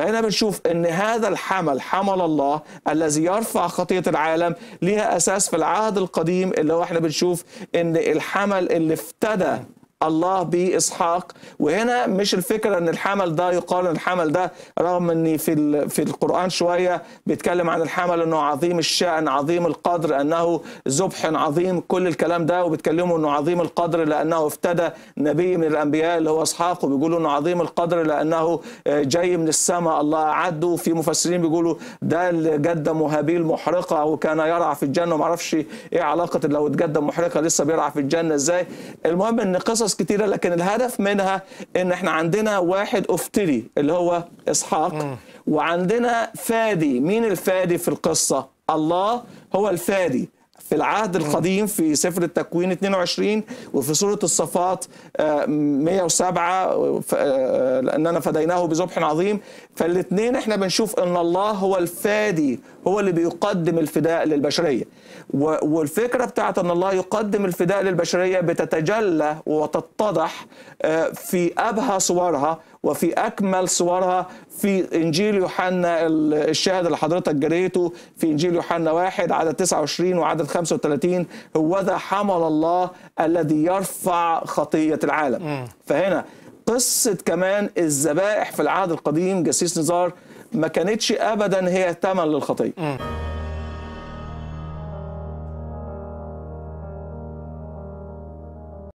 فهنا بنشوف إن هذا الحمل حمل الله الذي يرفع خطية العالم ليها أساس في العهد القديم اللي هو إحنا بنشوف إن الحمل اللي افتدى الله بإسحاق. وهنا مش الفكرة إن الحمل ده يقال إن الحمل ده رغم إن في في القرآن شوية بيتكلم عن الحمل إنه عظيم الشأن عظيم القدر أنه ذبح عظيم كل الكلام ده وبيتكلموا إنه عظيم القدر لأنه افتدى نبي من الأنبياء اللي هو إسحاق وبيقولوا إنه عظيم القدر لأنه آه، جاي من السماء. الله عده في مفسرين بيقولوا ده اللي قدم هابيل محرقة وكان يرعى في الجنة. وما أعرفش إيه علاقة لو اتقدم محرقة لسه بيرعى في الجنة. إزاي؟ المهم إن قصص كتيرة لكن الهدف منها إن إحنا عندنا واحد افتري اللي هو إسحاق. وعندنا فادي. مين الفادي في القصة؟ الله هو الفادي. في العهد القديم في سفر التكوين 22 وفي سورة الصفات آه، 107 ف- آه، لأننا فديناه بذبح عظيم. فالاثنين إحنا بنشوف أن الله هو الفادي هو اللي بيقدم الفداء للبشرية. والفكرة بتاعت أن الله يقدم الفداء للبشرية بتتجلى وتتضح آه، في أبهى صورها وفي أكمل صورها في إنجيل يوحنا ال- الشاهد اللي حضرتك جريته في إنجيل يوحنا واحد عدد 29 وعدد 35 هو ذا حمل الله الذي يرفع خطية العالم. فهنا قصة كمان الذبائح في العهد القديم جسيس نزار ما كانتش أبدا هي ثمن للخطية.